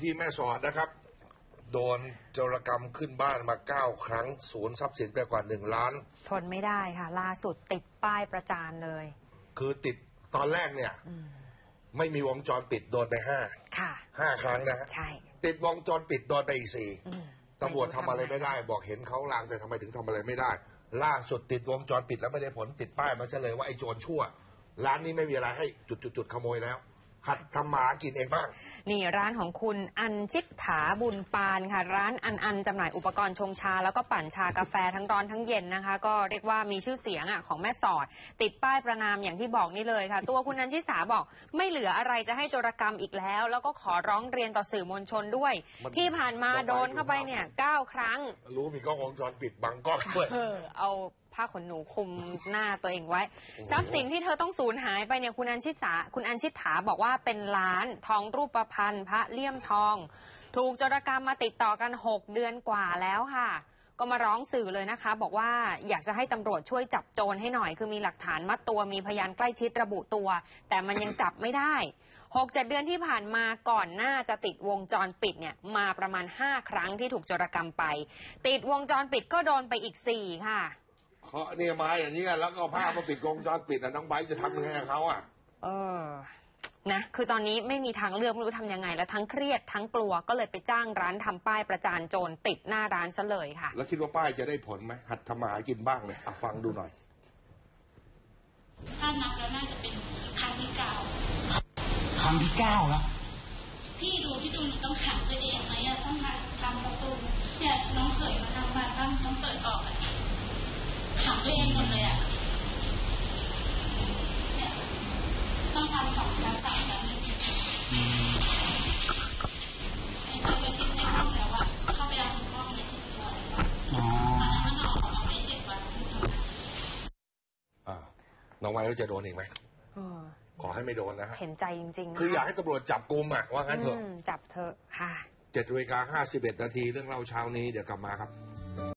ที่แม่สอดนะครับ โดนโจรกรรมขึ้นบ้านมาเก้าครั้งศูนย์ทรัพย์สินไปกว่าหนึ่งล้าน ทนไม่ได้ค่ะ ล่าสุดติดป้ายประจานเลย คือติดตอนแรกเนี่ย อืมไม่มีวงจรปิดโดนไปห้าค่ะ ห้าครั้งนะฮะใช่ ติดวงจรปิดโดนไปอีกสี่อืมตำรวจทำอะไรไม่ได้ บอกเห็นเขาลางแต่ทำไมถึงทำอะไรไม่ได้ ล่าสุดติดวงจรปิดแล้วไม่ได้ผลติดป้ายมาเฉลยว่าไอ้โจรชั่ว ร้านนี้ไม่มีอะไรให้จุดจุดจุดๆๆขโมยแล้ว หัดทำหมาหากินเองบ้าง นี่ร้านของคุณอันชิตถาบุญปานค่ะ ร้านอันอันจำหน่ายอุปกรณ์ชงชา แล้วก็ปั่นชากาแฟทั้งร้อนทั้งเย็นนะคะ ก็เรียกว่ามีชื่อเสียงอะของแม่สอด ติดป้ายประนามอย่างที่บอกนี่เลยค่ะ ตัวคุณอันชิสาบอกไม่เหลืออะไรจะให้โจรกรรมอีกแล้ว แล้วก็ขอร้องเรียนต่อสื่อมวลชนด้วย มันที่ผ่านมาโดนเข้าไปเนี่ยเก้าครั้ง รู้มีกล้องวงจรปิดบังกล้องด้วย เออเอา ผ้าขนหนูคลุมหน้าตัวเองไว้โอ้โหทรัพย์สินที่เธอต้องสูญหายไปเนี่ยคุณอัญชิสาคุณอัญชิตถาบอกว่าเป็นล้านทองรูปประพันธ์พระเลี่ยมทอง ถูกโจรกรรมมาติดต่อกัน 6 เดือนกว่าแล้วค่ะ ก็มาร้องสื่อเลยนะคะ บอกว่าอยากจะให้ตำรวจช่วยจับโจรให้หน่อย คือมีหลักฐานมัดตัวมีพยานใกล้ชิดระบุตัว แต่มันยังจับไม่ได้หกเจ็ดเดือนที่ผ่านมาก่อนหน้าจะติดวงจรปิดเนี่ยมาประมาณ5ครั้งที่ถูกโจรกรรมไป ติดวงจรปิดก็โดนไปอีก4ค่ะ เคาะเนี่ยไม้อย่างนี้แล้วก็เอาผ้ามาปิดวงจรปิดอะน้องไบร์ทจะทำยังไงกับเขาอะ เออ นะ คือตอนนี้ไม่มีทางเลือกไม่รู้ทำยังไง แล้วทั้งเครียดทั้งกลัวก็เลยไปจ้างร้านทำป้ายประจานโจรติดหน้าร้านซะเลยค่ะ แล้วคิดว่าป้ายจะได้ผลไหมหัดทำมาหากินบ้างเลยอะฟังดูหน่อย ถ้านับแล้วน่าจะเป็นครั้งที่เก้าครั้งที่เก้าแล้ว พี่ดูที่ดูหนูต้องขังตัวเองไหมอะต้องมาทำประตูเนี่ยน้องเขยมาทำบ้านบ้านต้องเปิดออกอะขังตัวเองหมดเลยอะเนี่ยต้องทำสองชั้ นสามชั้นเลยไอ้เคยไปเช็คในห้องแล้วอะเข้าไปเอาห้องเนี่ยถึงตัวแล้วอะอ๋ออันนั้นมันออกเอาไปเจ็ดวันอ่าน้องไบร์ทจะโดนอีกไหมเออขอให้ไม่โดนนะฮะ เห็นใจจริงๆนะคืออยากให้ตำรวจจับกุมอะ ว่างั้นเถอะอืมจับเถอะค่ะเจ็ดนาฬิกาห้าสิบเอ็ดนาทีเรื่องเล่าเช้านี้เดี๋ยวกลับมาครับ